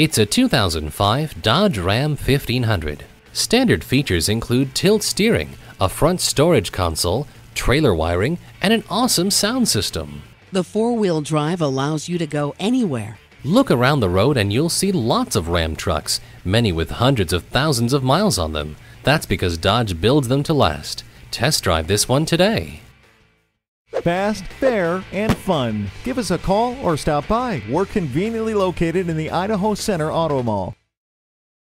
It's a 2005 Dodge Ram 1500. Standard features include tilt steering, a front storage console, trailer wiring, and an awesome sound system. The four wheel drive allows you to go anywhere. Look around the road and you'll see lots of Ram trucks, many with hundreds of thousands of miles on them. That's because Dodge builds them to last. Test drive this one today. Fast, fair, and fun. Give us a call or stop by. We're conveniently located in the Idaho Center Auto Mall.